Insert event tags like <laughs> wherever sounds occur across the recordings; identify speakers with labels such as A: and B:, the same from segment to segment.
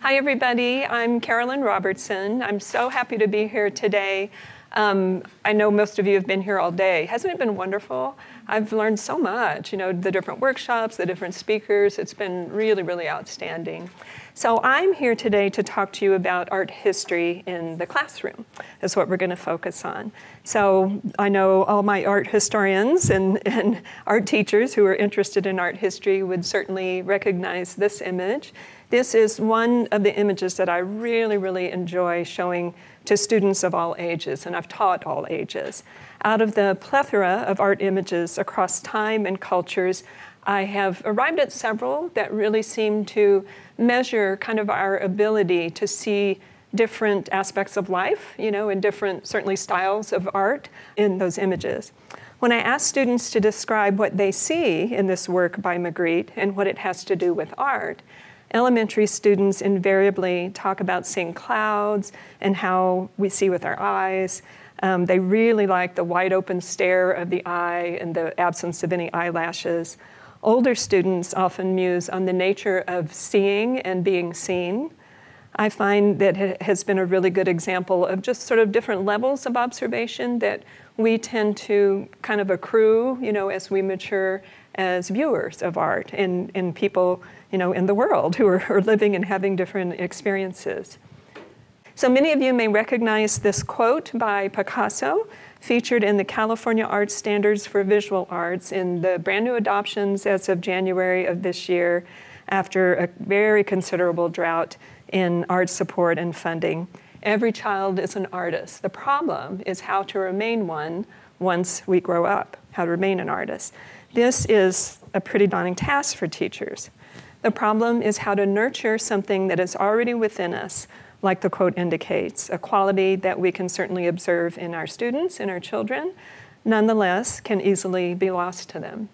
A: Hi, everybody. I'm Carolyn Robertson. I'm so happy to be here today. Um, I know most of you have been here all day. Hasn't it been wonderful? I've learned so much, you know, the different workshops, the different speakers. It's been really, really outstanding. So I'm here today to talk to you about art history in the classroom. That's what we're going to focus on. So I know all my art historians and, and art teachers who are interested in art history would certainly recognize this image. This is one of the images that I really, really enjoy showing to students of all ages, and I've taught all ages. Out of the plethora of art images across time and cultures, I have arrived at several that really seem to measure kind of our ability to see different aspects of life, you know, in different, certainly styles of art in those images. When I ask students to describe what they see in this work by Magritte and what it has to do with art, Elementary students invariably talk about seeing clouds and how we see with our eyes. Um, they really like the wide open stare of the eye and the absence of any eyelashes. Older students often muse on the nature of seeing and being seen. I find that it has been a really good example of just sort of different levels of observation that we tend to kind of accrue, you know, as we mature as viewers of art and, and people you know, in the world who are, are living and having different experiences. So many of you may recognize this quote by Picasso, featured in the California Art Standards for Visual Arts in the brand new adoptions as of January of this year after a very considerable drought in art support and funding. Every child is an artist. The problem is how to remain one once we grow up, how to remain an artist. This is a pretty daunting task for teachers. The problem is how to nurture something that is already within us, like the quote indicates, a quality that we can certainly observe in our students, in our children, nonetheless can easily be lost to them.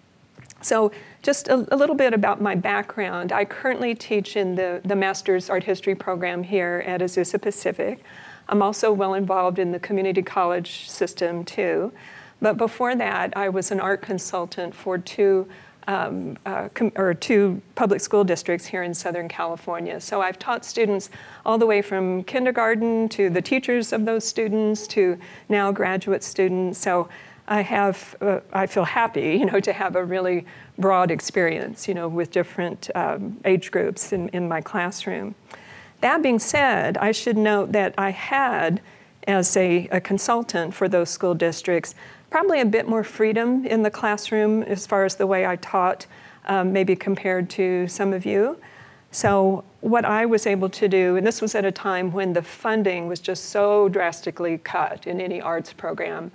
A: So just a, a, little bit about my background. I currently teach in the, the Master's Art History program here at Azusa Pacific. I'm also well involved in the community college system too. But before that, I was an art consultant for two um, uh, or two public school districts here in Southern California. So I've taught students all the way from kindergarten to the teachers of those students to now graduate students. So I have, uh, I feel happy, <laughs> you know, to have a really broad experience, you know, with different um, age groups in, in my classroom. That being said, I should note that I had, as a, a consultant for those school districts, probably a bit more freedom in the classroom as far as the way I taught, um, maybe compared to some of you. So, what I was able to do, and this was at a time when the funding was just so drastically cut in any arts program,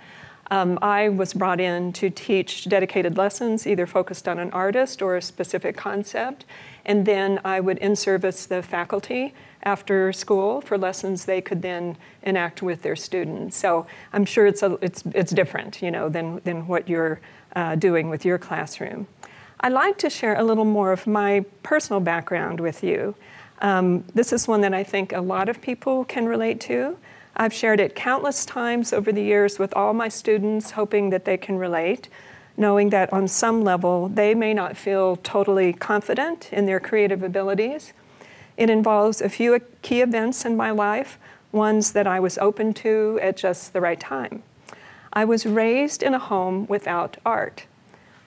A: um, I was brought in to teach dedicated lessons, either focused on an artist or a specific concept. And then I would in service the faculty after school for lessons they could then enact with their students. So I'm sure it's, a, it's, it's different, you know, than, than what you're uh, doing with your classroom. I'd like to share a little more of my personal background with you. Um, this is one that I think a lot of people can relate to. I've shared it countless times over the years with all my students, hoping that they can relate, knowing that on some level they may not feel totally confident in their creative abilities, it involves a few key events in my life, ones that I was open to at just the right time. I was raised in a home without art.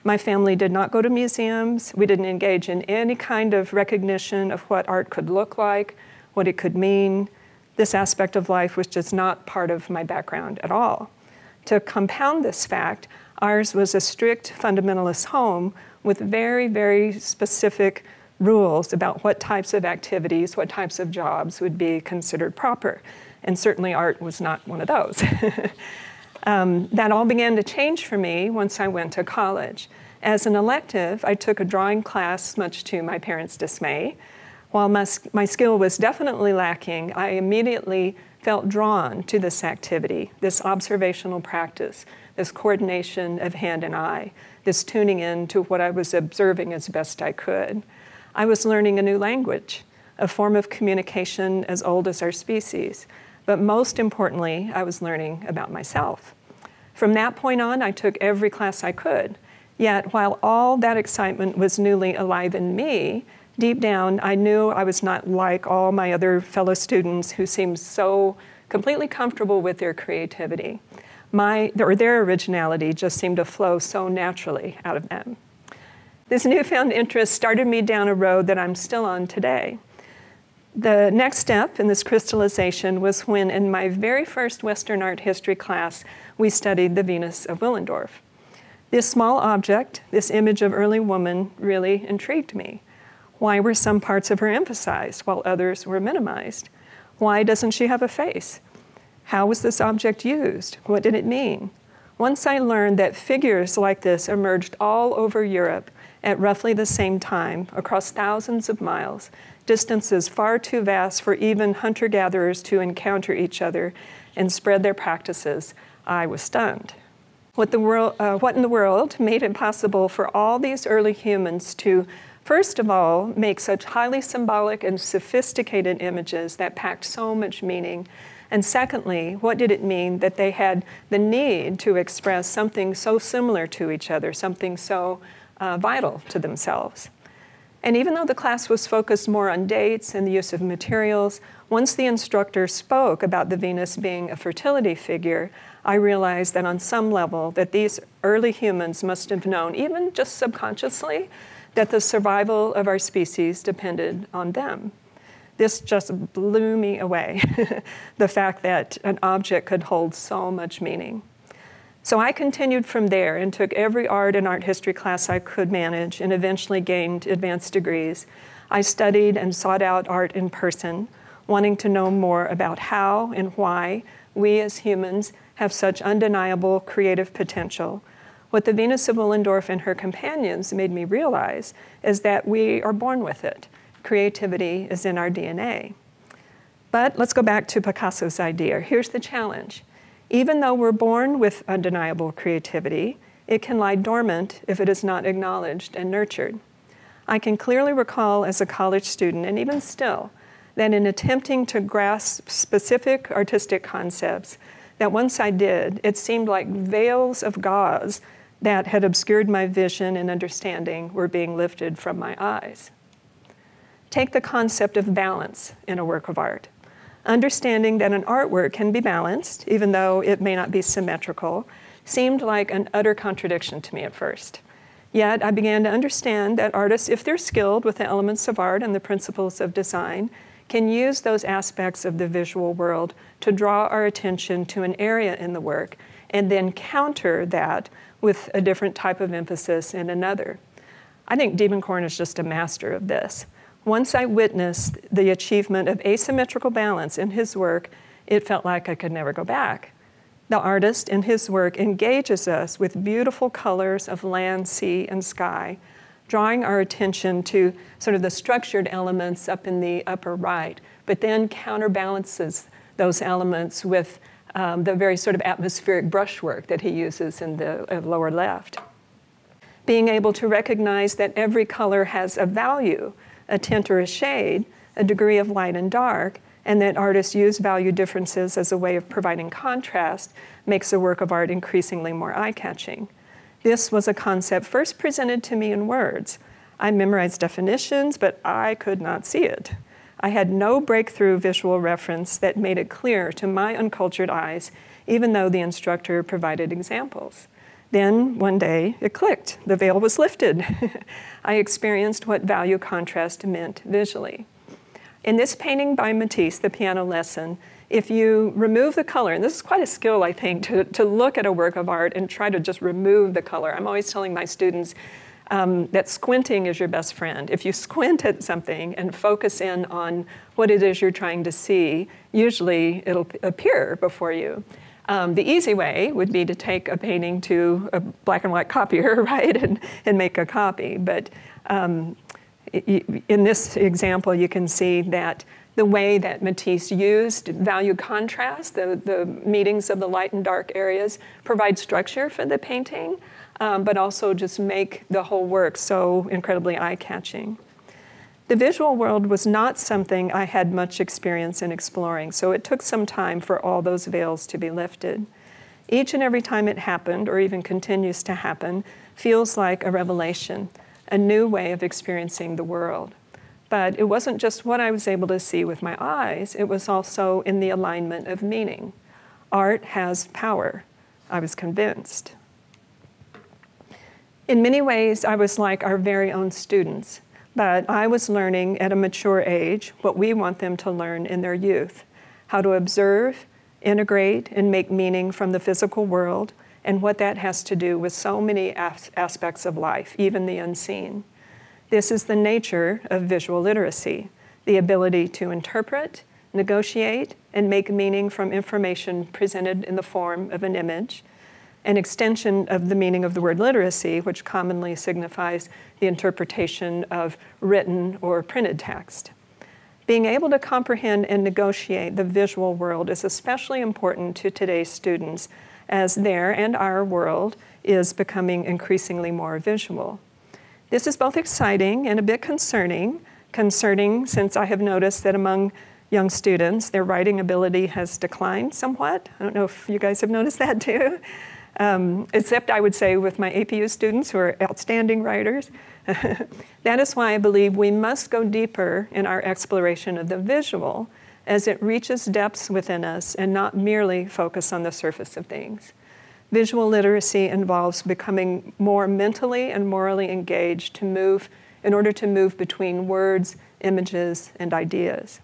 A: My family did not go to museums. We didn't engage in any kind of recognition of what art could look like, what it could mean. This aspect of life was just not part of my background at all. To compound this fact, ours was a strict fundamentalist home with very, very specific rules about what types of activities, what types of jobs would be considered proper. And certainly art was not one of those. <laughs> um, that all began to change for me once I went to college. As an elective, I took a drawing class, much to my parents' dismay. While my, my skill was definitely lacking, I immediately felt drawn to this activity, this observational practice, this coordination of hand and eye, this tuning in to what I was observing as best I could. I was learning a new language, a form of communication as old as our species. But most importantly, I was learning about myself. From that point on, I took every class I could. Yet, while all that excitement was newly alive in me, Deep down, I knew I was not like all my other fellow students who seemed so completely comfortable with their creativity. My, or their originality just seemed to flow so naturally out of them. This newfound interest started me down a road that I'm still on today. The next step in this crystallization was when, in my very first Western art history class, we studied the Venus of Willendorf. This small object, this image of early woman, really intrigued me. Why were some parts of her emphasized while others were minimized? Why doesn't she have a face? How was this object used? What did it mean? Once I learned that figures like this emerged all over Europe at roughly the same time across thousands of miles, distances far too vast for even hunter gatherers to encounter each other and spread their practices, I was stunned. What, the world, uh, what in the world made it possible for all these early humans to, first of all, make such highly symbolic and sophisticated images that packed so much meaning? And secondly, what did it mean that they had the need to express something so similar to each other, something so uh, vital to themselves? And even though the class was focused more on dates and the use of materials, once the instructor spoke about the Venus being a fertility figure, I realized that on some level that these early humans must have known, even just subconsciously, that the survival of our species depended on them. This just blew me away, <laughs> the fact that an object could hold so much meaning. So I continued from there and took every art and art history class I could manage and eventually gained advanced degrees. I studied and sought out art in person, wanting to know more about how and why we as humans have such undeniable creative potential. What the Venus of Willendorf and her companions made me realize is that we are born with it. Creativity is in our DNA. But let's go back to Picasso's idea. Here's the challenge even though we're born with undeniable creativity, it can lie dormant if it is not acknowledged and nurtured. I can clearly recall as a college student, and even still, that in attempting to grasp specific artistic concepts, that once I did, it seemed like veils of gauze that had obscured my vision and understanding were being lifted from my eyes. Take the concept of balance in a work of art understanding that an artwork can be balanced, even though it may not be symmetrical, seemed like an utter contradiction to me at first. Yet I began to understand that artists, if they're skilled with the elements of art and the principles of design, can use those aspects of the visual world to draw our attention to an area in the work and then counter that with a different type of emphasis in another. I think Diebenkorn is just a master of this. Once I witnessed the achievement of asymmetrical balance in his work, it felt like I could never go back. The artist in his work engages us with beautiful colors of land, sea, and sky, drawing our attention to sort of the structured elements up in the upper right, but then counterbalances those elements with um, the very sort of atmospheric brushwork that he uses in the uh, lower left. Being able to recognize that every color has a value a tint or a shade, a degree of light and dark, and that artists use value differences as a way of providing contrast makes a work of art increasingly more eye catching. This was a concept first presented to me in words. I memorized definitions, but I could not see it. I had no breakthrough visual reference that made it clear to my uncultured eyes, even though the instructor provided examples. Then one day it clicked, the veil was lifted. <laughs> I experienced what value contrast meant visually. In this painting by Matisse, the piano lesson, if you remove the color, and this is quite a skill, I think, to, to look at a work of art and try to just remove the color. I'm always telling my students um, that squinting is your best friend. If you squint at something and focus in on what it is you're trying to see, usually it'll appear before you. Um, the easy way would be to take a painting to a black and white copier, <laughs> right, and, and make a copy. But um, in this example, you can see that the way that Matisse used value contrast, the, the meetings of the light and dark areas, provide structure for the painting, um, but also just make the whole work so incredibly eye catching. The visual world was not something I had much experience in exploring, so it took some time for all those veils to be lifted. Each and every time it happened, or even continues to happen, feels like a revelation, a new way of experiencing the world. But it wasn't just what I was able to see with my eyes, it was also in the alignment of meaning. Art has power. I was convinced. In many ways, I was like our very own students, but I was learning at a mature age what we want them to learn in their youth how to observe, integrate, and make meaning from the physical world, and what that has to do with so many as- aspects of life, even the unseen. This is the nature of visual literacy the ability to interpret, negotiate, and make meaning from information presented in the form of an image, an extension of the meaning of the word literacy, which commonly signifies the interpretation of written or printed text. Being able to comprehend and negotiate the visual world is especially important to today's students as their and our world is becoming increasingly more visual. This is both exciting and a bit concerning. Concerning since I have noticed that among young students, their writing ability has declined somewhat. I don't know if you guys have noticed that too. Um, except I would say with my APU students who are outstanding writers. <laughs> that is why I believe we must go deeper in our exploration of the visual as it reaches depths within us and not merely focus on the surface of things. Visual literacy involves becoming more mentally and morally engaged to move in order to move between words, images, and ideas.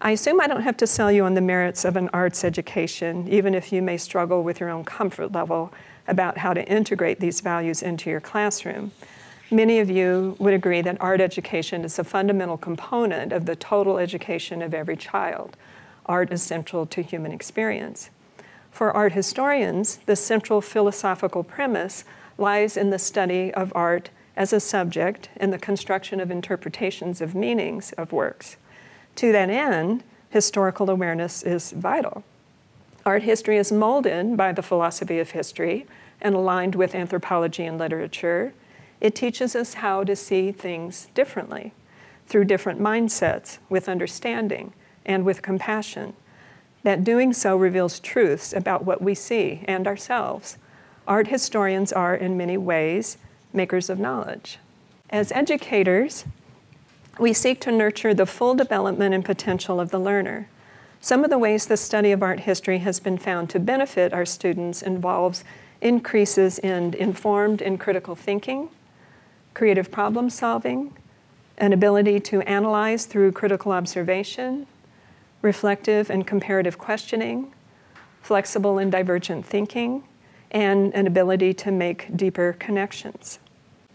A: I assume I don't have to sell you on the merits of an arts education, even if you may struggle with your own comfort level about how to integrate these values into your classroom. Many of you would agree that art education is a fundamental component of the total education of every child. Art is central to human experience. For art historians, the central philosophical premise lies in the study of art as a subject and the construction of interpretations of meanings of works. To that end, historical awareness is vital. Art history is molded by the philosophy of history and aligned with anthropology and literature. It teaches us how to see things differently through different mindsets, with understanding and with compassion. That doing so reveals truths about what we see and ourselves. Art historians are, in many ways, makers of knowledge. As educators, we seek to nurture the full development and potential of the learner. Some of the ways the study of art history has been found to benefit our students involves increases in informed and critical thinking, creative problem solving, an ability to analyze through critical observation, reflective and comparative questioning, flexible and divergent thinking, and an ability to make deeper connections.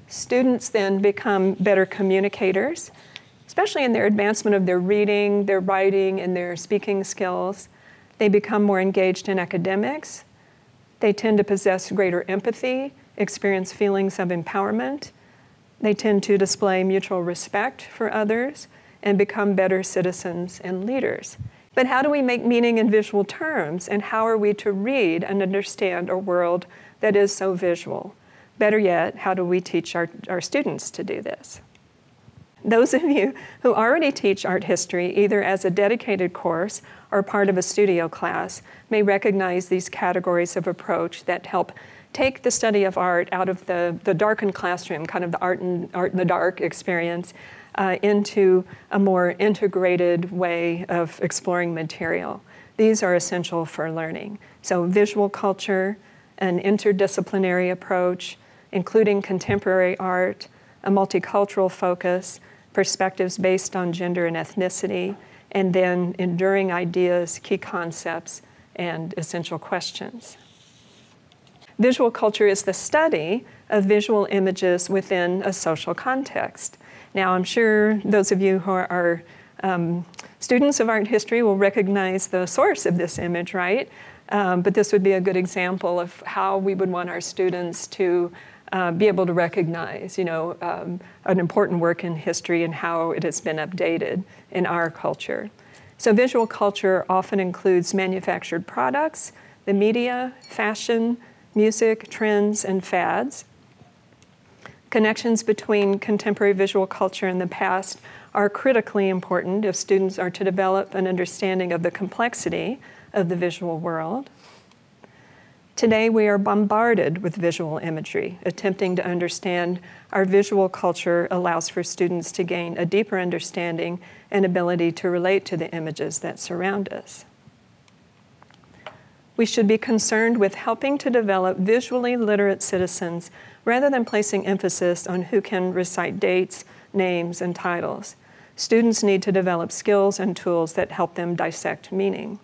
A: Students then become better communicators especially in their advancement of their reading, their writing, and their speaking skills. They become more engaged in academics. They tend to possess greater empathy, experience feelings of empowerment. They tend to display mutual respect for others and become better citizens and leaders. But how do we make meaning in visual terms, and how are we to read and understand a world that is so visual? Better yet, how do we teach our, our students to do this? Those of you who already teach art history, either as a dedicated course or part of a studio class, may recognize these categories of approach that help take the study of art out of the, the darkened classroom, kind of the art in, art in the dark experience, uh, into a more integrated way of exploring material. These are essential for learning. So, visual culture, an interdisciplinary approach, including contemporary art, a multicultural focus, perspectives based on gender and ethnicity, and then enduring ideas, key concepts, and essential questions. Visual culture is the study of visual images within a social context. Now, I'm sure those of you who are, are um, students of art history will recognize the source of this image, right? Um, but this would be a good example of how we would want our students to uh, be able to recognize, you know, um, an important work in history and how it has been updated in our culture. So visual culture often includes manufactured products, the media, fashion, music, trends, and fads. Connections between contemporary visual culture and the past are critically important if students are to develop an understanding of the complexity of the visual world. Today, we are bombarded with visual imagery. Attempting to understand our visual culture allows for students to gain a deeper understanding and ability to relate to the images that surround us. We should be concerned with helping to develop visually literate citizens rather than placing emphasis on who can recite dates, names, and titles. Students need to develop skills and tools that help them dissect meaning.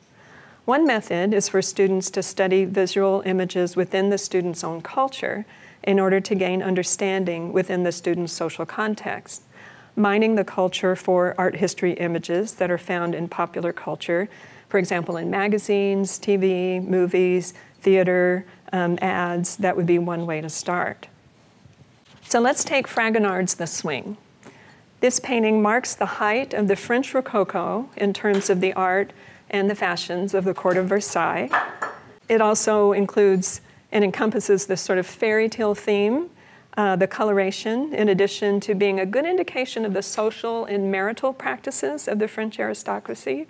A: One method is for students to study visual images within the student's own culture in order to gain understanding within the student's social context. Mining the culture for art history images that are found in popular culture, for example, in magazines, TV, movies, theater, um, ads, that would be one way to start. So let's take Fragonard's The Swing. This painting marks the height of the French Rococo in terms of the art and the fashions of the court of Versailles. It also includes and encompasses this sort of fairy tale theme, uh, the coloration, in addition to being a good indication of the social and marital practices of the French aristocracy.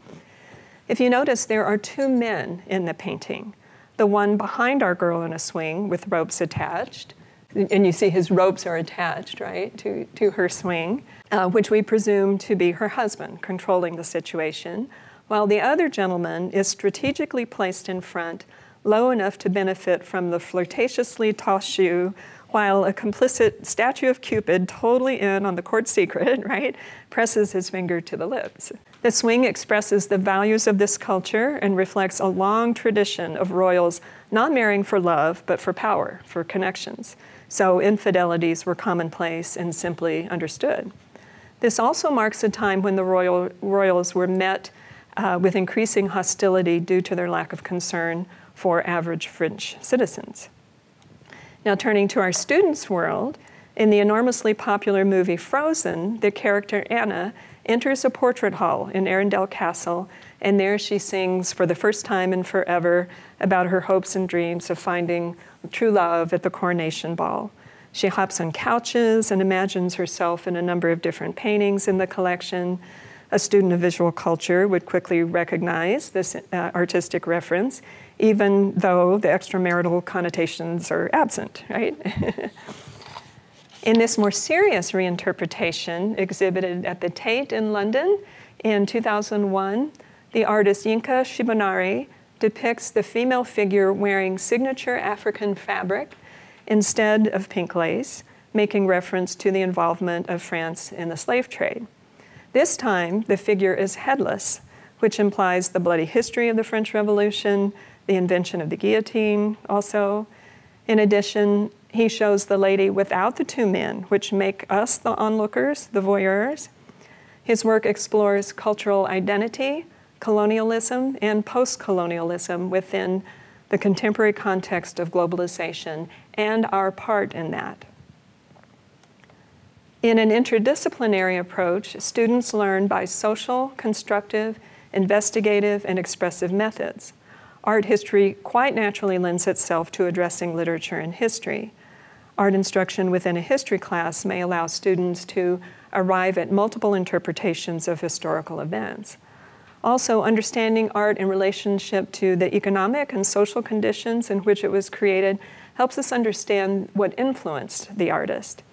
A: If you notice, there are two men in the painting. The one behind our girl in a swing with ropes attached, and you see his ropes are attached, right, to, to her swing, uh, which we presume to be her husband controlling the situation while the other gentleman is strategically placed in front, low enough to benefit from the flirtatiously tossed shoe, while a complicit statue of Cupid, totally in on the court secret, <laughs> right, presses his finger to the lips. The swing expresses the values of this culture and reflects a long tradition of royals not marrying for love, but for power, for connections. So infidelities were commonplace and simply understood. This also marks a time when the royal, royals were met uh, with increasing hostility due to their lack of concern for average French citizens. Now, turning to our students' world, in the enormously popular movie Frozen, the character Anna enters a portrait hall in Arendelle Castle, and there she sings for the first time in forever about her hopes and dreams of finding true love at the coronation ball. She hops on couches and imagines herself in a number of different paintings in the collection a student of visual culture would quickly recognize this uh, artistic reference, even though the extramarital connotations are absent, right? <laughs> in this more serious reinterpretation exhibited at the Tate in London in 2001, the artist Yinka Shonibare depicts the female figure wearing signature African fabric instead of pink lace, making reference to the involvement of France in the slave trade. This time, the figure is headless, which implies the bloody history of the French Revolution, the invention of the guillotine also. In addition, he shows the lady without the two men, which make us the onlookers, the voyeurs. His work explores cultural identity, colonialism, and post colonialism within the contemporary context of globalization and our part in that. In an interdisciplinary approach, students learn by social, constructive, investigative, and expressive methods. Art history quite naturally lends itself to addressing literature and history. Art instruction within a history class may allow students to arrive at multiple interpretations of historical events. Also, understanding art in relationship to the economic and social conditions in which it was created helps us understand what influenced the artist.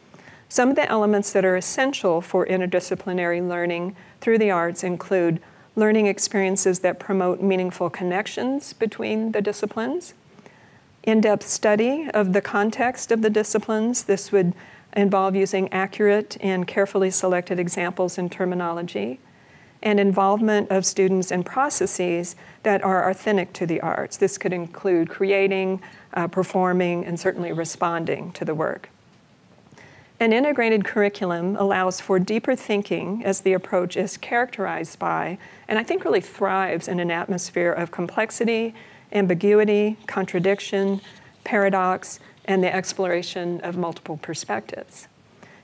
A: Some of the elements that are essential for interdisciplinary learning through the arts include learning experiences that promote meaningful connections between the disciplines, in depth study of the context of the disciplines. This would involve using accurate and carefully selected examples and terminology, and involvement of students in processes that are authentic to the arts. This could include creating, uh, performing, and certainly responding to the work. An integrated curriculum allows for deeper thinking as the approach is characterized by, and I think really thrives in an atmosphere of complexity, ambiguity, contradiction, paradox, and the exploration of multiple perspectives.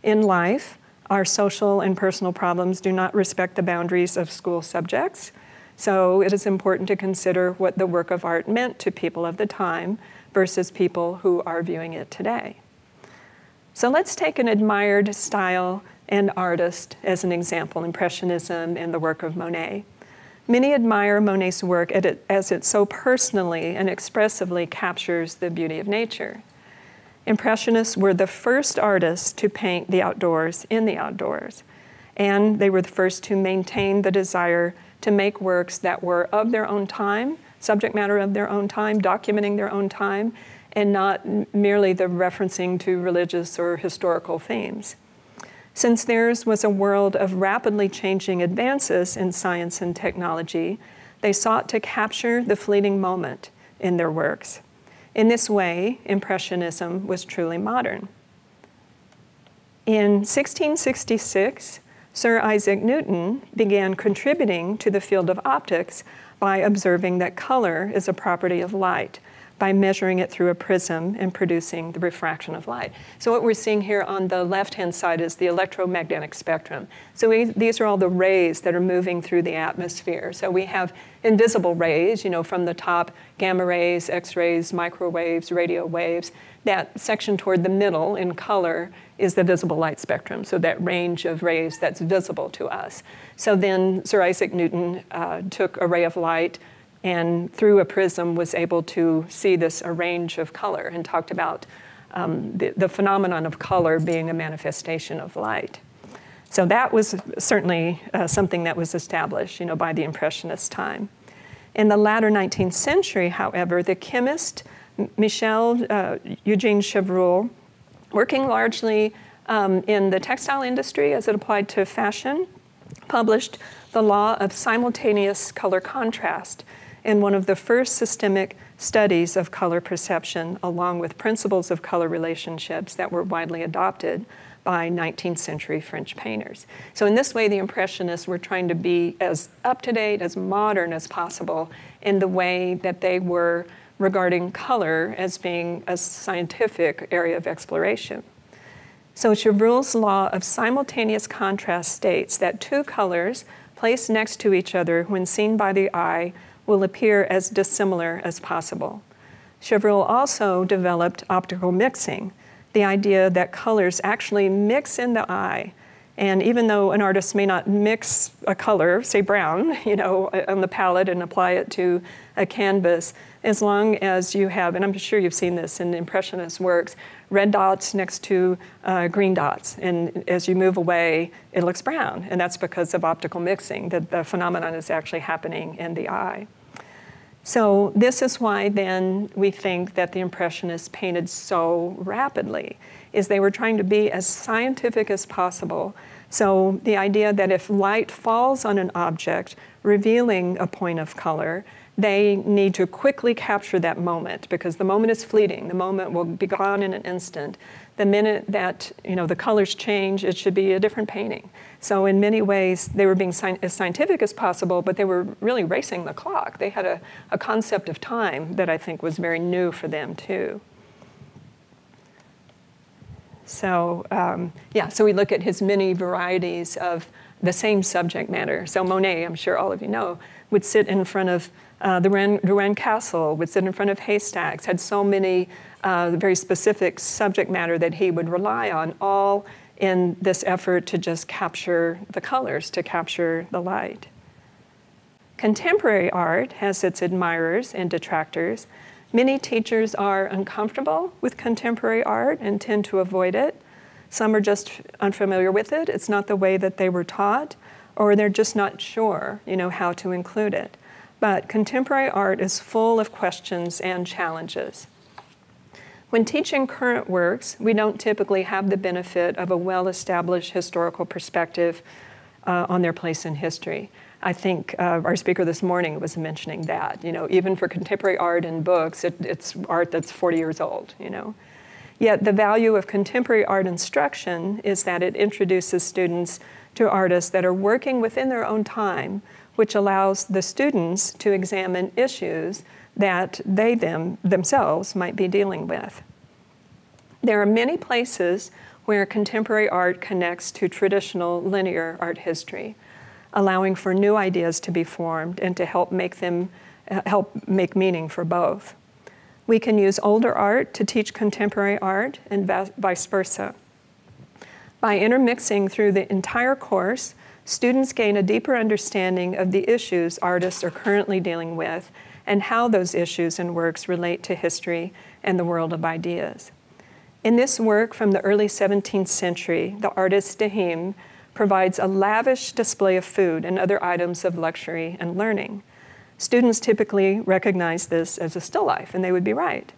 A: In life, our social and personal problems do not respect the boundaries of school subjects, so it is important to consider what the work of art meant to people of the time versus people who are viewing it today. So let's take an admired style and artist as an example Impressionism and the work of Monet. Many admire Monet's work as it so personally and expressively captures the beauty of nature. Impressionists were the first artists to paint the outdoors in the outdoors, and they were the first to maintain the desire to make works that were of their own time, subject matter of their own time, documenting their own time, and not merely the referencing to religious or historical themes. Since theirs was a world of rapidly changing advances in science and technology, they sought to capture the fleeting moment in their works. In this way, Impressionism was truly modern. In 1666, Sir Isaac Newton began contributing to the field of optics by observing that color is a property of light by measuring it through a prism and producing the refraction of light. So what we're seeing here on the left-hand side is the electromagnetic spectrum. So we, these are all the rays that are moving through the atmosphere. So we have invisible rays, you know, from the top, gamma rays, X-rays, microwaves, radio waves. That section toward the middle in color is the visible light spectrum, so that range of rays that's visible to us. So then Sir Isaac Newton uh, took a ray of light, and through a prism was able to see this a range of color and talked about um, the, the, phenomenon of color being a manifestation of light. So that was certainly uh, something that was established, you know, by the Impressionist time. In the latter 19th century, however, the chemist Michel uh, Eugene Chevreul, working largely um, in the textile industry as it applied to fashion, published the law of simultaneous color contrast in one of the first systemic studies of color perception, along with principles of color relationships that were widely adopted by 19th century French painters. So, in this way, the Impressionists were trying to be as up to date, as modern as possible in the way that they were regarding color as being a scientific area of exploration. So, Chevreul's law of simultaneous contrast states that two colors placed next to each other when seen by the eye will appear as dissimilar as possible. Chevreul also developed optical mixing, the idea that colors actually mix in the eye. And even though an artist may not mix a color, say brown, <laughs> you know, uh, on the palette and apply it to a canvas, as long as you have, and I'm sure you've seen this in Impressionist works, red dots next to uh, green dots. And as you move away, it looks brown. And that's because of optical mixing, that the phenomenon is actually happening in the eye. So this is why then we think that the Impressionists painted so rapidly, is they were trying to be as scientific as possible. So the idea that if light falls on an object, revealing a point of color, they need to quickly capture that moment because the moment is fleeting. The moment will be gone in an instant. The minute that you know the colors change, it should be a different painting. So in many ways, they were being as scientific as possible, but they were really racing the clock. They had a, a concept of time that I think was very new for them too. So um, yeah, so we look at his many varieties of the same subject matter. So Monet, I'm sure all of you know, would sit in front of uh, the Rouen Castle, would sit in front of haystacks, had so many uh, very specific subject matter that he would rely on, all in this effort to just capture the colors, to capture the light. Contemporary art has its admirers and detractors. Many teachers are uncomfortable with contemporary art and tend to avoid it. Some are just unfamiliar with it. It's not the way that they were taught, or they're just not sure, you know, how to include it. But contemporary art is full of questions and challenges. When teaching current works, we don't typically have the benefit of a well established historical perspective uh, on their place in history. I think uh, our speaker this morning was mentioning that. You know, even for contemporary art and books, it, it's art that's 40 years old, you know. Yet the value of contemporary art instruction is that it introduces students to artists that are working within their own time, which allows the students to examine issues that they them, themselves might be dealing with. There are many places where contemporary art connects to traditional linear art history, allowing for new ideas to be formed and to help make them uh, help make meaning for both. We can use older art to teach contemporary art and vice versa. By intermixing through the entire course students gain a deeper understanding of the issues artists are currently dealing with and how those issues and works relate to history and the world of ideas. In this work from the early 17th century, the artist de Heem provides a lavish display of food and other items of luxury and learning. Students typically recognize this as a still life, and they would be right.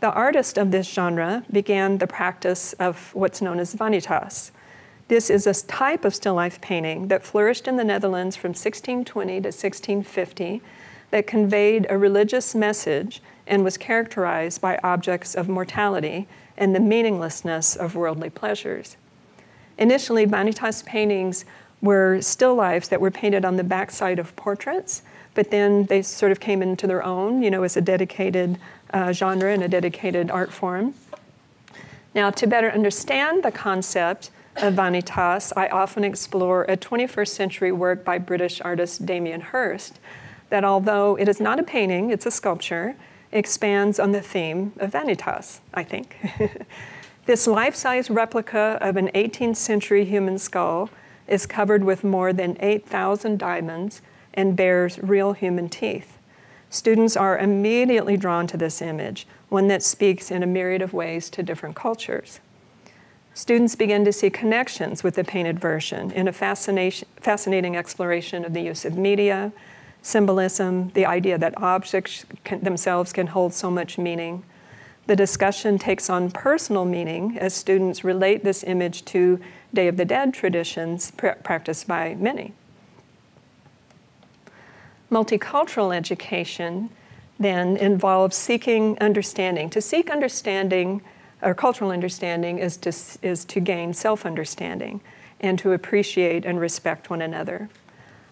A: The artist of this genre began the practice of what's known as vanitas. This is a type of still life painting that flourished in the Netherlands from 1620 to 1650 that conveyed a religious message and was characterized by objects of mortality and the meaninglessness of worldly pleasures. Initially, Vanitas paintings were still lifes that were painted on the backside of portraits, but then they sort of came into their own, you know, as a dedicated uh, genre and a dedicated art form. Now, to better understand the concept Vanitas, I often explore a 21st century work by British artist Damien Hirst that, although it is not a painting, it's a sculpture, expands on the theme of Vanitas, I think. <laughs> this life size replica of an 18th century human skull is covered with more than 8,000 diamonds and bears real human teeth. Students are immediately drawn to this image, one that speaks in a myriad of ways to different cultures. Students begin to see connections with the painted version in a fascinating exploration of the use of media, symbolism, the idea that objects can, themselves can hold so much meaning. The discussion takes on personal meaning as students relate this image to Day of the Dead traditions practiced by many. Multicultural education then involves seeking understanding. To seek understanding or cultural understanding is to, is to gain self understanding and to appreciate and respect one another.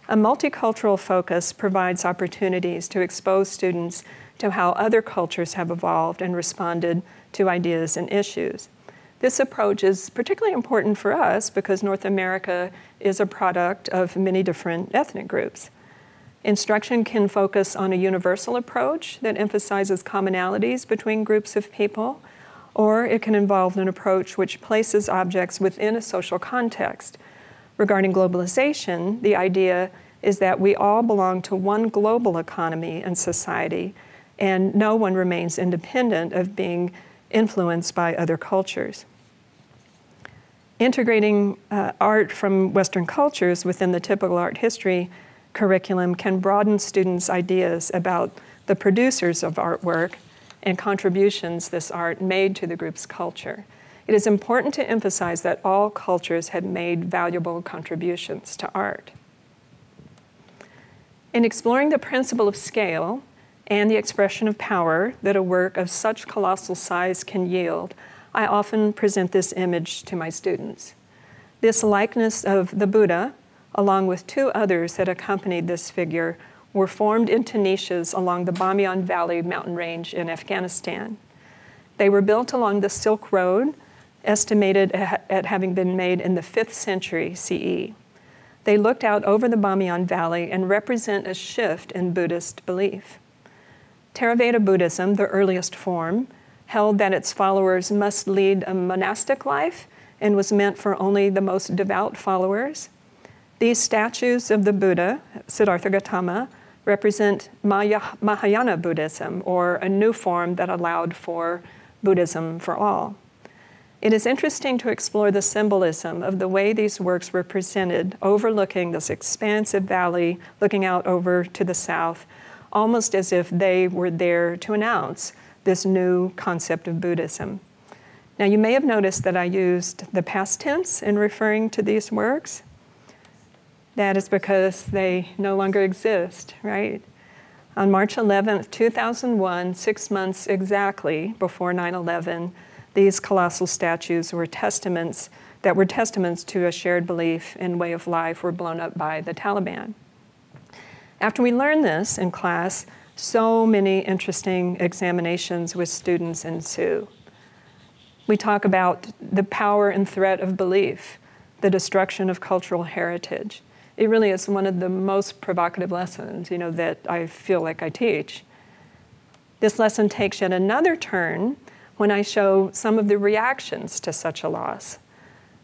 A: A multicultural focus provides opportunities to expose students to how other cultures have evolved and responded to ideas and issues. This approach is particularly important for us because North America is a product of many different ethnic groups. Instruction can focus on a universal approach that emphasizes commonalities between groups of people, or it can involve an approach which places objects within a social context. Regarding globalization, the idea is that we all belong to one global economy and society, and no one remains independent of being influenced by other cultures. Integrating uh, art from Western cultures within the typical art history curriculum can broaden students' ideas about the producers of artwork and contributions this art made to the group's culture. It is important to emphasize that all cultures had made valuable contributions to art. In exploring the principle of scale and the expression of power that a work of such colossal size can yield, I often present this image to my students. This likeness of the Buddha along with two others that accompanied this figure, were formed into niches along the Bamiyan Valley mountain range in Afghanistan. They were built along the Silk Road, estimated at having been made in the 5th century CE. They looked out over the Bamiyan Valley and represent a shift in Buddhist belief. Theravada Buddhism, the earliest form, held that its followers must lead a monastic life and was meant for only the most devout followers. These statues of the Buddha, Siddhartha Gautama, represent Mahayana Buddhism, or a new form that allowed for Buddhism for all. It is interesting to explore the symbolism of the way these works were presented, overlooking this expansive valley, looking out over to the south, almost as if they were there to announce this new concept of Buddhism. Now, you may have noticed that I used the past tense in referring to these works. That is because they no longer exist, right? On March 11, 2001, six months exactly before 9 11, these colossal statues were testaments that were testaments to a shared belief and way of life were blown up by the Taliban. After we learned this in class, so many interesting examinations with students ensue. We talk about the power and threat of belief, the destruction of cultural heritage, it really is one of the most provocative lessons, you know, that I feel like I teach. This lesson takes yet another turn when I show some of the reactions to such a loss.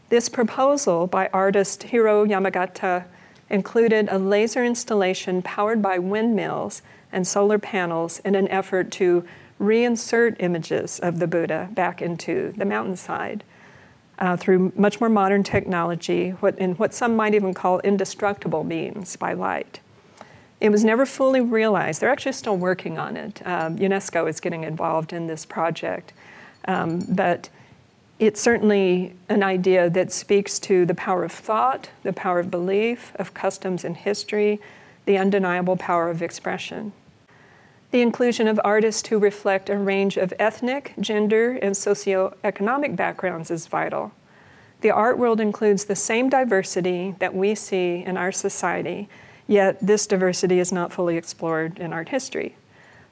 A: This proposal by artist Hiro Yamagata included a laser installation powered by windmills and solar panels in an effort to reinsert images of the Buddha back into the mountainside uh, through much more modern technology, what, in what some might even call indestructible means by light. It was never fully realized. They're actually still working on it. Um, UNESCO is getting involved in this project. Um, but it's certainly an idea that speaks to the power of thought, the power of belief, of customs and history, the undeniable power of expression. The inclusion of artists who reflect a range of ethnic, gender, and socioeconomic backgrounds is vital. The art world includes the same diversity that we see in our society, yet this diversity is not fully explored in art history.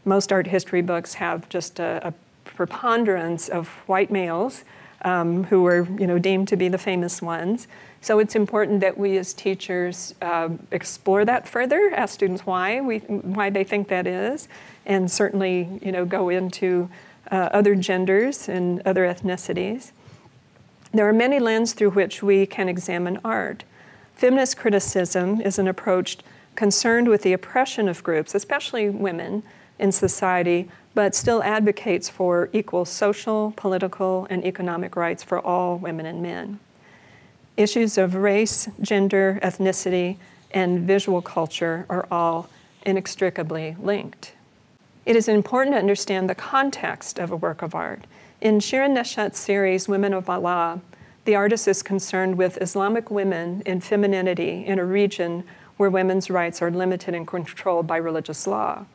A: Most art history books have just a, a preponderance of white males um, who were you know, deemed to be the famous ones. So it's important that we as teachers uh, explore that further, ask students why, we, why they think that is, and certainly you know, go into uh, other genders and other ethnicities. There are many lenses through which we can examine art. Feminist criticism is an approach concerned with the oppression of groups, especially women, in society, but still advocates for equal social, political, and economic rights for all women and men. Issues of race, gender, ethnicity, and visual culture are all inextricably linked. It is important to understand the context of a work of art. In Shirin Neshat's series, Women of Allah, the artist is concerned with Islamic women and femininity in a region where women's rights are limited and controlled by religious law.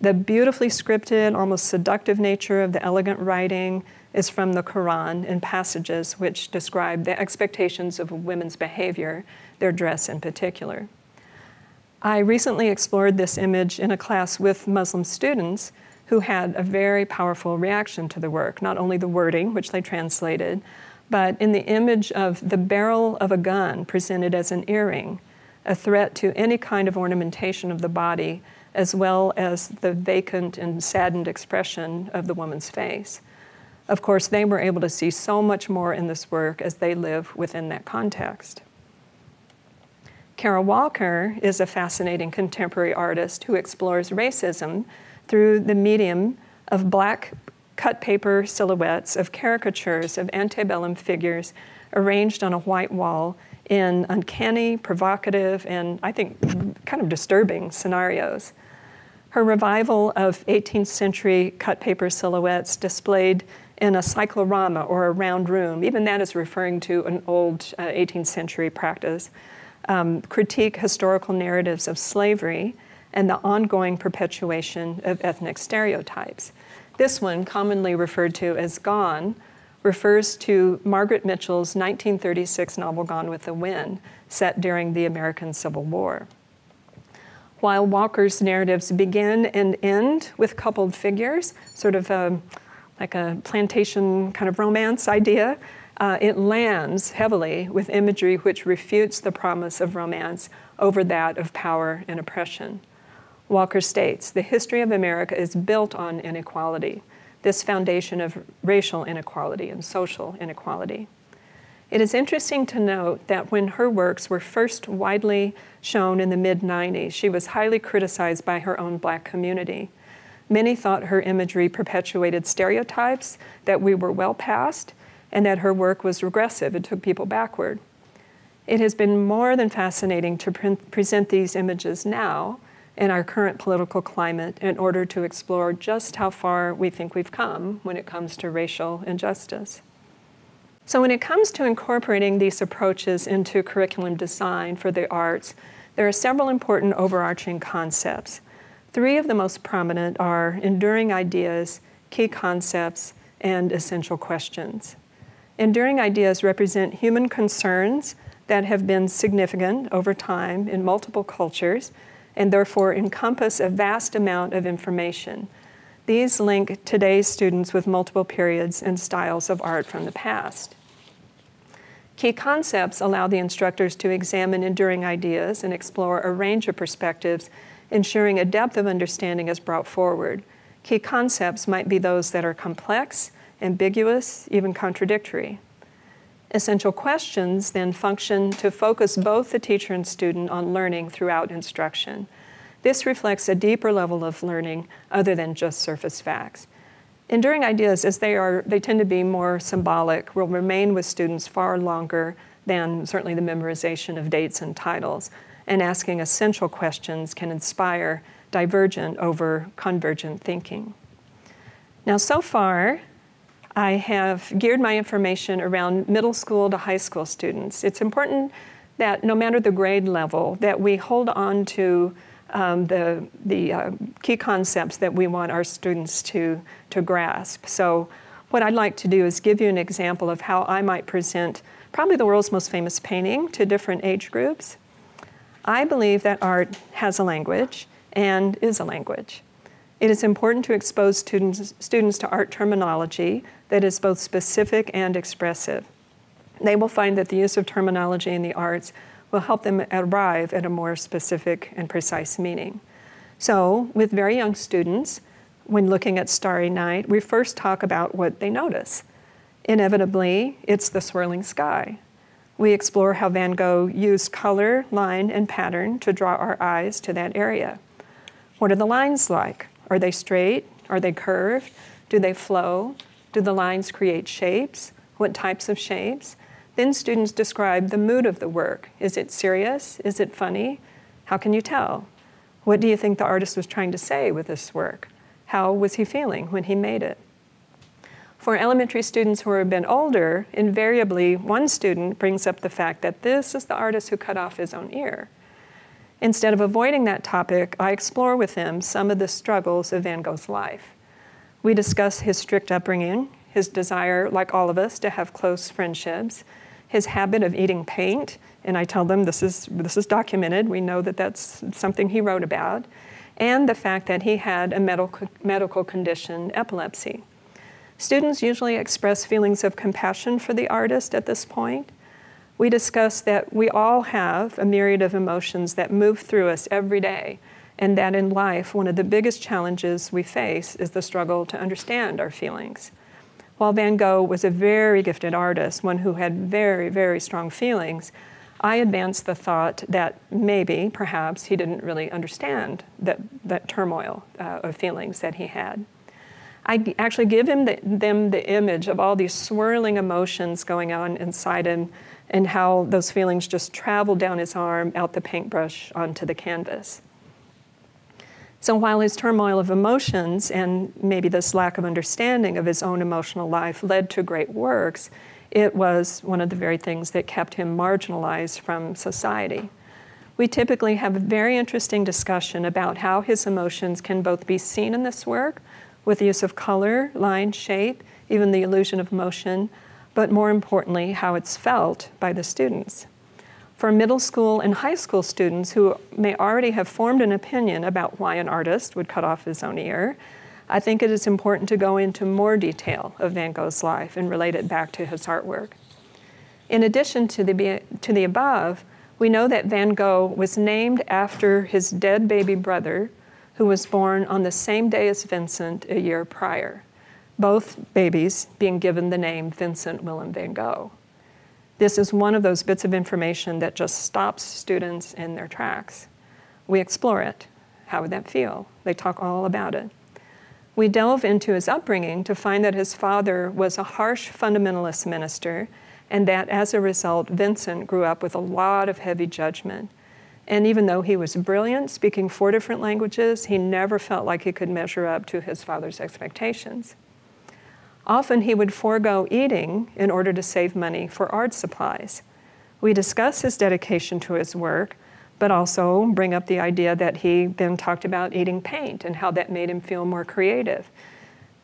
A: The beautifully scripted, almost seductive nature of the elegant writing is from the Quran in passages which describe the expectations of women's behavior, their dress in particular. I recently explored this image in a class with Muslim students who had a very powerful reaction to the work, not only the wording, which they translated, but in the image of the barrel of a gun presented as an earring, a threat to any kind of ornamentation of the body as well as the vacant and saddened expression of the woman's face. Of course, they were able to see so much more in this work as they live within that context. Kara Walker is a fascinating contemporary artist who explores racism through the medium of black cut paper silhouettes of caricatures of antebellum figures arranged on a white wall in uncanny, provocative, and I think kind of disturbing scenarios. Her revival of 18th century cut paper silhouettes displayed in a cyclorama or a round room, even that is referring to an old uh, 18th century practice, um, critique historical narratives of slavery and the ongoing perpetuation of ethnic stereotypes. This one, commonly referred to as Gone, refers to Margaret Mitchell's 1936 novel Gone with the Wind, set during the American Civil War. While Walker's narratives begin and end with coupled figures, sort of a, like a plantation kind of romance idea. Uh, it lands heavily with imagery which refutes the promise of romance over that of power and oppression. Walker states the history of America is built on inequality, this foundation of racial inequality and social inequality. It is interesting to note that when her works were first widely shown in the mid 90s, she was highly criticized by her own black community. Many thought her imagery perpetuated stereotypes that we were well past and that her work was regressive and took people backward. It has been more than fascinating to pre- present these images now in our current political climate in order to explore just how far we think we've come when it comes to racial injustice. So, when it comes to incorporating these approaches into curriculum design for the arts, there are several important overarching concepts. Three of the most prominent are enduring ideas, key concepts, and essential questions. Enduring ideas represent human concerns that have been significant over time in multiple cultures and therefore encompass a vast amount of information these link today's students with multiple periods and styles of art from the past. Key concepts allow the instructors to examine enduring ideas and explore a range of perspectives, ensuring a depth of understanding is brought forward. Key concepts might be those that are complex, ambiguous, even contradictory. Essential questions then function to focus both the teacher and student on learning throughout instruction. This reflects a deeper level of learning other than just surface facts. Enduring ideas, as they are, they tend to be more symbolic, will remain with students far longer than certainly the memorization of dates and titles. And asking essential questions can inspire divergent over convergent thinking. Now, so far, I have geared my information around middle school to high school students. It's important that no matter the grade level, that we hold on to um, the, the uh, key concepts that we want our students to, to grasp. So what I'd like to do is give you an example of how I might present probably the world's most famous painting to different age groups. I believe that art has a language and is a language. It is important to expose students, students to art terminology that is both specific and expressive. They will find that the use of terminology in the arts will help them arrive at a more specific and precise meaning. So, with very young students, when looking at Starry Night, we first talk about what they notice. Inevitably, it's the swirling sky. We explore how Van Gogh used color, line, and pattern to draw our eyes to that area. What are the lines like? Are they straight? Are they curved? Do they flow? Do the lines create shapes? What types of shapes? Then students describe the mood of the work. Is it serious? Is it funny? How can you tell? What do you think the artist was trying to say with this work? How was he feeling when he made it? For elementary students who are a bit older, invariably one student brings up the fact that this is the artist who cut off his own ear. Instead of avoiding that topic, I explore with them some of the struggles of Van Gogh's life. We discuss his strict upbringing, his desire, like all of us, to have close friendships, his habit of eating paint, and I tell them this is, this is documented, we know that that's something he wrote about, and the fact that he had a medical, medical condition, epilepsy. Students usually express feelings of compassion for the artist at this point. We discuss that we all have a myriad of emotions that move through us every day, and that in life, one of the biggest challenges we face is the struggle to understand our feelings. While Van Gogh was a very gifted artist, one who had very, very strong feelings, I advanced the thought that maybe, perhaps, he didn't really understand that, that turmoil uh, of feelings that he had. I actually give him the, them the image of all these swirling emotions going on inside him and how those feelings just travel down his arm, out the paintbrush, onto the canvas. So while his turmoil of emotions and maybe this lack of understanding of his own emotional life led to great works, it was one of the very things that kept him marginalized from society. We typically have a very interesting discussion about how his emotions can both be seen in this work with the use of color, line, shape, even the illusion of motion, but more importantly, how it's felt by the students for middle school and high school students who may already have formed an opinion about why an artist would cut off his own ear, I think it is important to go into more detail of Van Gogh's life and relate it back to his artwork. In addition to the, to the above, we know that Van Gogh was named after his dead baby brother, who was born on the same day as Vincent a year prior, both babies being given the name Vincent Willem van Gogh. This is one of those bits of information that just stops students in their tracks. We explore it. How would that feel? They talk all about it. We delve into his upbringing to find that his father was a harsh fundamentalist minister, and that as a result, Vincent grew up with a lot of heavy judgment. And even though he was brilliant, speaking four different languages, he never felt like he could measure up to his father's expectations. Often he would forego eating in order to save money for art supplies. We discuss his dedication to his work, but also bring up the idea that he then talked about eating paint and how that made him feel more creative.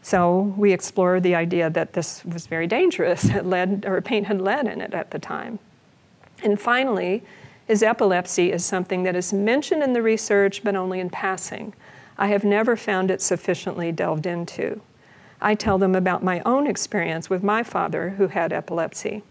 A: So we explore the idea that this was very dangerous. <laughs> lead, or paint had lead in it at the time. And finally, his epilepsy is something that is mentioned in the research, but only in passing. I have never found it sufficiently delved into. I tell them about my own experience with my father who had epilepsy.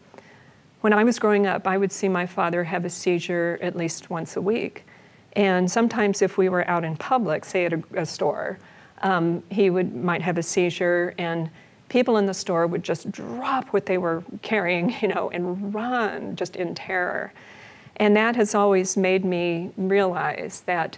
A: When I was growing up, I would see my father have a seizure at least once a week. And sometimes if we were out in public, say at a, a store, um, he would, might have a seizure and people in the store would just drop what they were carrying, <laughs> you know, and run just in terror. And that has always made me realize that,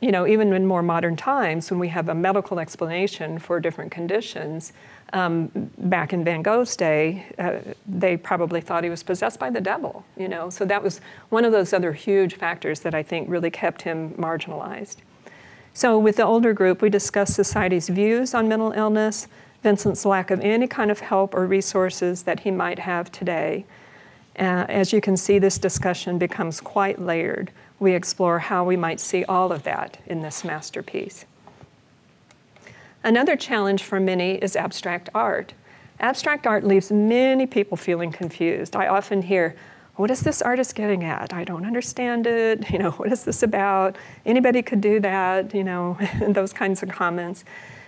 A: you know, even in more modern times, when we have a medical explanation for different conditions, um, back in Van Gogh's day, uh, they probably thought he was possessed by the devil, you know. So that was one of those other huge factors that I think really kept him marginalized. So with the older group, we discussed society's views on mental illness, Vincent's lack of any kind of help or resources that he might have today. Uh, as you can see, this discussion becomes quite layered. We explore how we might see all of that in this masterpiece. Another challenge for many is abstract art. Abstract art leaves many people feeling confused. I often hear, what is this artist getting at? I don't understand it. <laughs> You know, what is this about? Anybody could do that, you know, <laughs> those kinds of comments.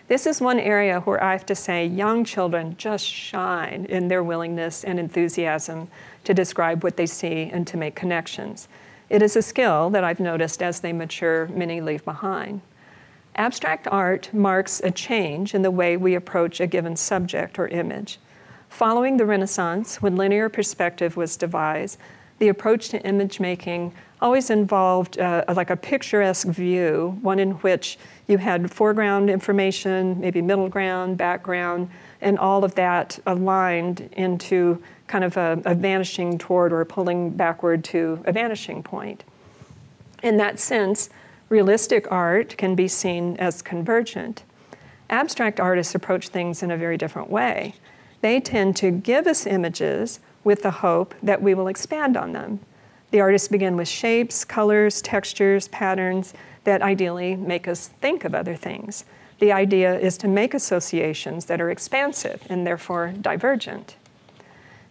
A: This is one area where I have to say young children just shine in their willingness and enthusiasm to describe what they see and to make connections. It is a skill that I've noticed as they mature, many leave behind. Abstract art marks a change in the way we approach a given subject or image. Following the Renaissance, when linear perspective was devised, the approach to image making always involved uh, like a picturesque view, one in which you had foreground information, maybe middle ground, background, and all of that aligned into kind of a, a vanishing toward or pulling backward to a vanishing point. In that sense, realistic art can be seen as convergent. Abstract artists approach things in a very different way. They tend to give us images with the hope that we will expand on them. The artists begin with shapes, colors, textures, patterns that ideally make us think of other things. The idea is to make associations that are expansive and therefore divergent.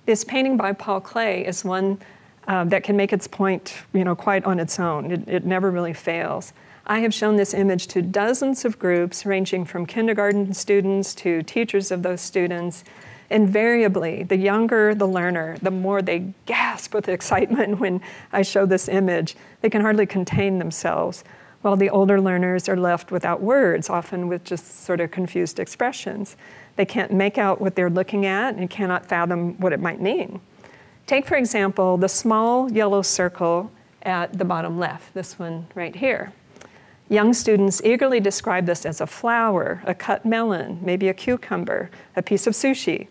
A: This painting by Paul Klee is one uh, that can make its point you know, quite on its own. It, it never really fails. I have shown this image to dozens of groups, ranging from kindergarten students to teachers of those students. Invariably, the younger the learner, the more they gasp with excitement <laughs> when I show this image. They can hardly contain themselves, while the older learners are left without words, often with just sort of confused expressions. They can't make out what they're looking at and cannot fathom what it might mean. Take, for example, the small yellow circle at the bottom left, this one right here. Young students eagerly describe this as a flower, a cut melon, maybe a cucumber, a piece of sushi.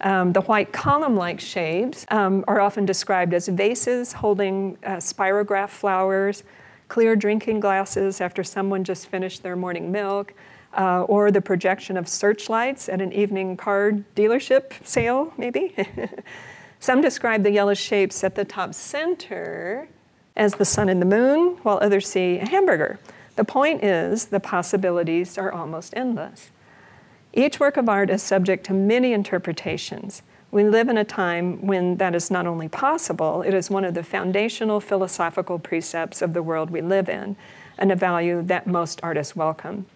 A: Um, the white column-like shapes um, are often described as vases holding uh, spirograph flowers, clear drinking glasses after someone just finished their morning milk, uh, or the projection of searchlights at an evening car dealership sale, maybe. <laughs> Some describe the yellow shapes at the top center as the sun and the moon, while others see a hamburger. The point is, the possibilities are almost endless. Each work of art is subject to many interpretations. We live in a time when that is not only possible, it is one of the foundational philosophical precepts of the world we live in, and a value that most artists welcome.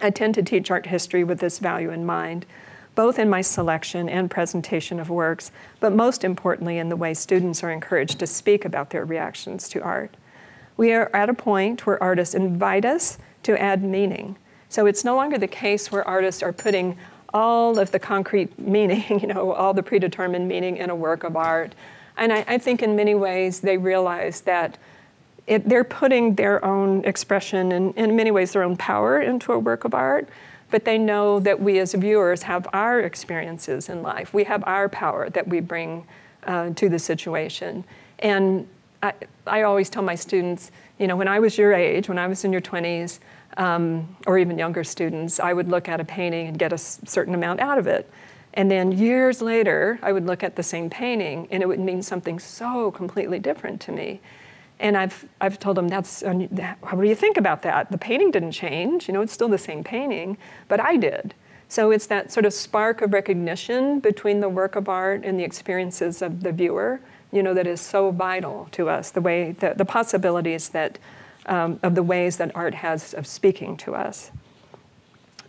A: I tend to teach art history with this value in mind, both in my selection and presentation of works, but most importantly in the way students are encouraged to speak about their reactions to art. We are at a point where artists invite us to add meaning. So it's no longer the case where artists are putting all of the concrete <laughs> meaning, you know, all the predetermined meaning in a work of art. And I, I think in many ways they realize that it, they're putting their own expression and in many ways their own power into a work of art, but they know that we as viewers have our experiences in life. We have our power that we bring uh, to the situation. And I, I always tell my students, you know, when I was your age, when I was in your 20s, um, or even younger students, I would look at a painting and get a certain amount out of it. And then years later, I would look at the same painting and it would mean something so completely different to me. And I've, I've told them, that's, what do you think about that? The painting didn't change, you know, it's still the same painting, but I did. So it's that sort of spark of recognition between the work of art and the experiences of the viewer you know, that is so vital to us, the way, the, the possibilities that, um, of the ways that art has of speaking to us.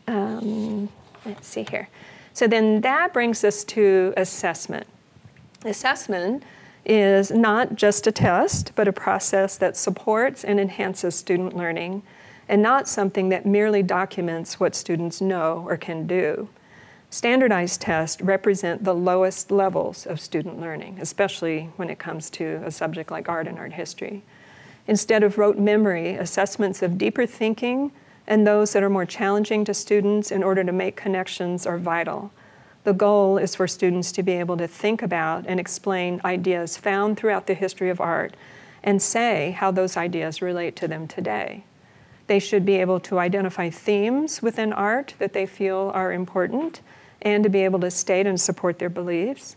A: Um, let's see here. So then that brings us to assessment. Assessment is not just a test, but a process that supports and enhances student learning, and not something that merely documents what students know or can do. Standardized tests represent the lowest levels of student learning, especially when it comes to a subject like art and art history. Instead of rote memory, assessments of deeper thinking and those that are more challenging to students in order to make connections are vital. The goal is for students to be able to think about and explain ideas found throughout the history of art and say how those ideas relate to them today. They should be able to identify themes within art that they feel are important and to be able to state and support their beliefs.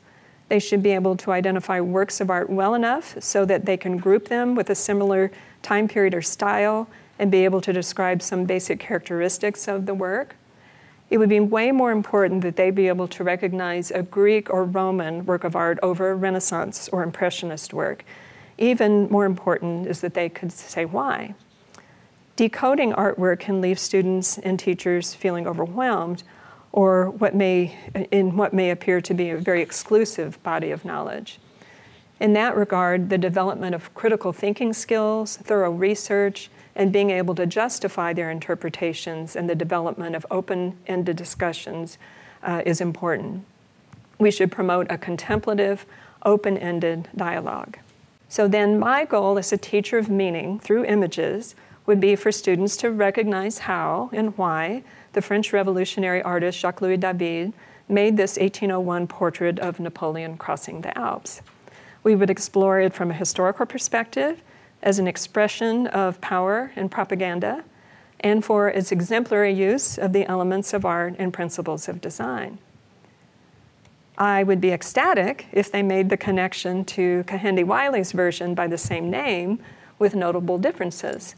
A: They should be able to identify works of art well enough so that they can group them with a similar time period or style and be able to describe some basic characteristics of the work. It would be way more important that they be able to recognize a Greek or Roman work of art over a Renaissance or Impressionist work. Even more important is that they could say why. Decoding artwork can leave students and teachers feeling overwhelmed or what may, in what may appear to be a very exclusive body of knowledge. In that regard, the development of critical thinking skills, thorough research, and being able to justify their interpretations and the development of open ended discussions uh, is important. We should promote a contemplative, open ended dialogue. So, then, my goal as a teacher of meaning through images would be for students to recognize how and why the French revolutionary artist Jacques Louis David made this 1801 portrait of Napoleon crossing the Alps. We would explore it from a historical perspective as an expression of power and propaganda, and for its exemplary use of the elements of art and principles of design. I would be ecstatic if they made the connection to Kehinde Wiley's version by the same name with notable differences.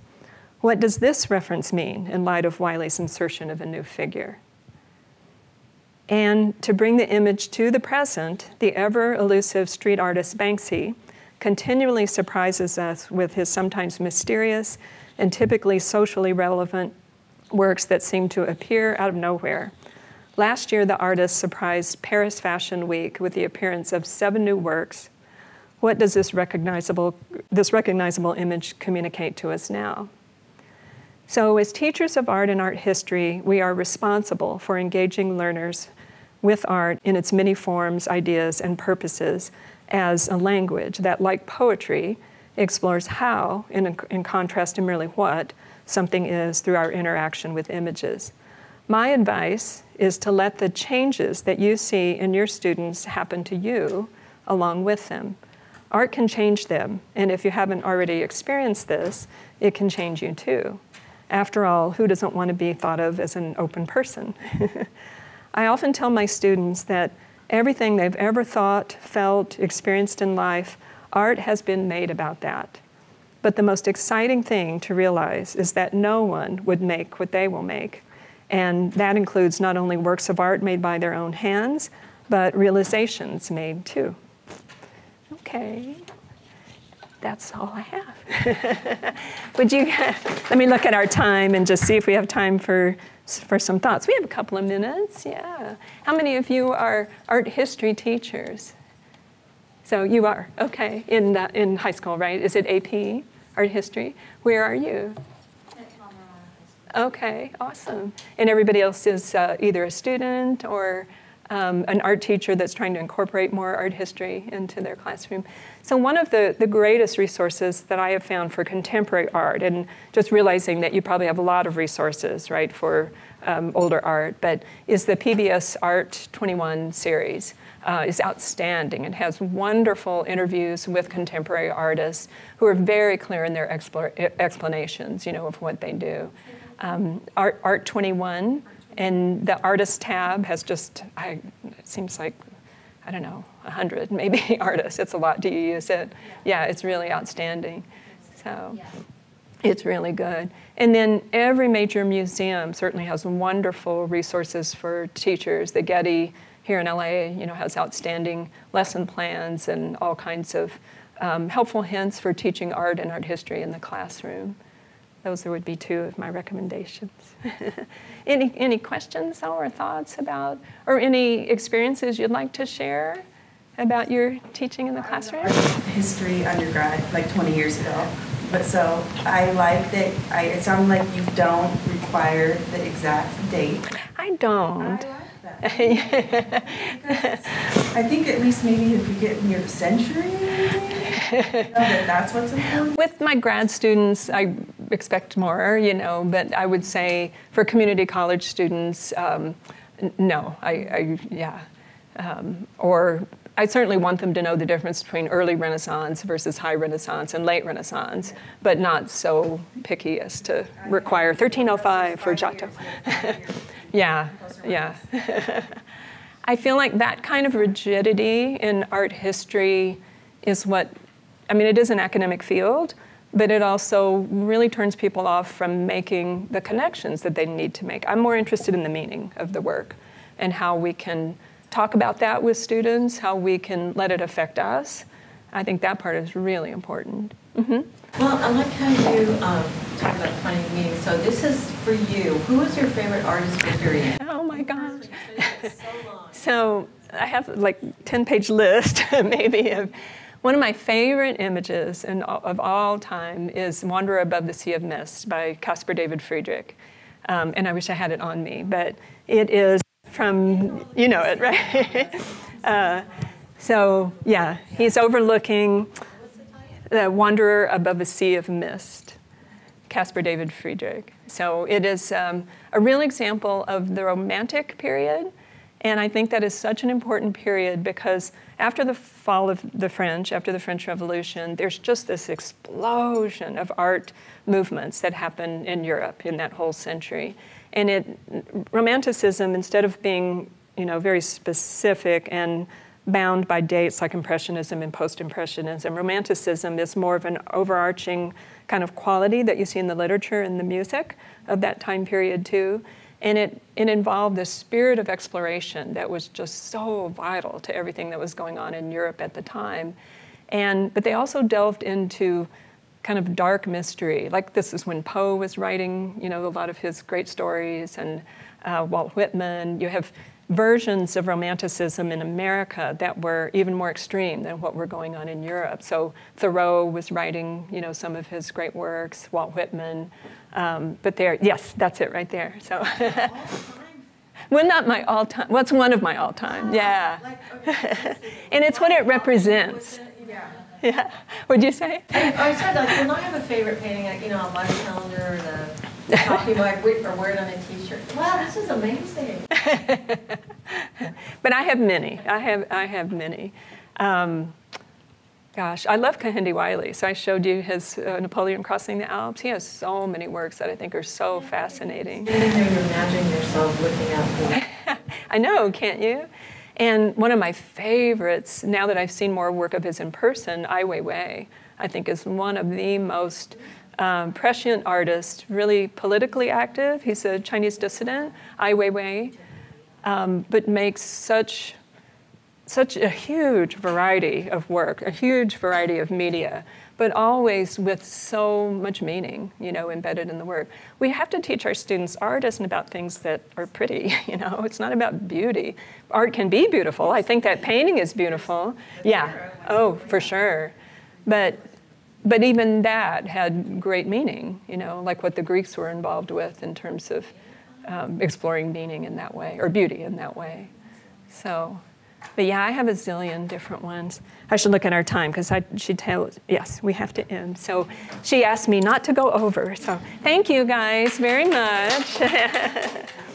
A: What does this reference mean in light of Wiley's insertion of a new figure? And to bring the image to the present, the ever elusive street artist Banksy continually surprises us with his sometimes mysterious and typically socially relevant works that seem to appear out of nowhere. Last year, the artist surprised Paris Fashion Week with the appearance of seven new works. What does this recognizable, this recognizable image communicate to us now? So, as teachers of art and art history, we are responsible for engaging learners with art in its many forms, ideas, and purposes as a language that, like poetry, explores how, in, in contrast to merely what, something is through our interaction with images. My advice is to let the changes that you see in your students happen to you along with them. Art can change them, and if you haven't already experienced this, it can change you too. After all, who doesn't want to be thought of as an open person? <laughs> I often tell my students that everything they've ever thought, felt, experienced in life, art has been made about that. But the most exciting thing to realize is that no one would make what they will make. And that includes not only works of art made by their own hands, but realizations made too. Okay that's all I have. <laughs> Would you <laughs> let me look at our time and just see if we have time for for some thoughts? We have a couple of minutes. Yeah. How many of you are art history teachers? So you are okay in the, in high school, right? Is it AP art history? Where are you? Okay, awesome. And everybody else is uh, either a student or um, an art teacher that's trying to incorporate more art history into their classroom. So, one of the, the greatest resources that I have found for contemporary art, and just realizing that you probably have a lot of resources, right, for um, older art, but is the PBS Art 21 series. Uh, is outstanding. It has wonderful interviews with contemporary artists who are very clear in their explanations, you know, of what they do. Um, art, art 21 and the artist tab has just, I, it seems like, I don't know, 100 maybe <laughs> artists. It's a lot. Do you use it? Yeah, it's really outstanding. So it's really good. And then every major museum certainly has wonderful resources for teachers. The Getty here in LA, you know, has outstanding lesson plans and all kinds of um, helpful hints for teaching art and art history in the classroom those would be two of my recommendations. <laughs> any, any questions or thoughts about, or any experiences you'd like to share about your teaching in the classroom?
B: history undergrad, like 20 years ago. But so I like that, I, it sounds like you don't require the exact date.
A: I don't.
B: I like that. <laughs> I think at least maybe if you get near the century, you know, that that's what's important.
A: With my grad students, I expect more, you know, but I would say for community college students, um, no, I, I yeah. Um, or I certainly want them to know the difference between early Renaissance versus high Renaissance and late Renaissance, but not so picky as to require 1305 for Giotto. <laughs> yeah, yeah. <laughs> I feel like that kind of rigidity in art history is what, I mean, it is an academic field, but it also really turns people off from making the connections that they need to make. I'm more interested in the meaning of the work and how we can talk about that with students, how we can let it affect us. I think that part is really important. Mm-hmm.
C: Well, I like how you um, talk about finding meaning. So this is for you. Who is your favorite artist period?
A: Oh my gosh. <laughs> so I have like 10 page list <laughs> maybe of one of my favorite images in, of all time is Wanderer Above the Sea of Mist by Caspar David Friedrich. Um, and I wish I had it on me, but it is from, you know it, <laughs> right? uh, so, yeah, he's overlooking the Wanderer Above a Sea of Mist, Caspar David Friedrich. So, it is um, a real example of the Romantic period. And I think that is such an important period because after the fall of the French, after the French Revolution, there's just this explosion of art movements that happen in Europe in that whole century. And it, Romanticism, instead of being, you know, very specific and bound by dates like Impressionism and Post-Impressionism, Romanticism is more of an overarching kind of quality that you see in the literature and the music of that time period too. And it, it involved this spirit of exploration that was just so vital to everything that was going on in Europe at the time. And, but they also delved into kind of dark mystery. Like this is when Poe was writing, you know, a lot of his great stories, and uh, Walt Whitman. You have versions of romanticism in America that were even more extreme than what were going on in Europe. So Thoreau was writing, you know, some of his great works. Walt Whitman, um, but there, yes, that's it right there. So. <laughs> Well, not my all time. Well, one of my all time. Yeah. <laughs> and it's what it represents. Yeah. yeah. <laughs> What'd you say?
C: I, I said, like, when I have a favorite painting, like, you know, a life calendar or the coffee mug, or wear it on a t-shirt. Wow, this is amazing. <laughs>
A: but I have many. I have, I have many. Um, gosh, I love Kehinde Wiley. So I showed you his uh, Napoleon Crossing the Alps. He has so many works that I think are so fascinating.
C: You're imagining yourself looking out. <laughs>
A: I know, can't you? And one of my favorites, now that I've seen more work of his in person, Ai Weiwei, I think is one of the most um, prescient artists, really politically active. He's a Chinese dissident, Ai Weiwei, um, but makes such, such a huge variety of work, a huge variety of media but always with so much meaning, you know, embedded in the work. We have to teach our students art isn't about things that are pretty, <laughs> you know, it's not about beauty. Art can be beautiful. I think that painting is beautiful. Yeah. Oh, for sure. But but even that had great meaning, you know, like what the Greeks were involved with in terms of um, exploring meaning in that way or beauty in that way. So but yeah, I have a zillion different ones. I should look at our time because she tells, yes, we have to end. So she asked me not to go over. So thank you guys very much. <laughs>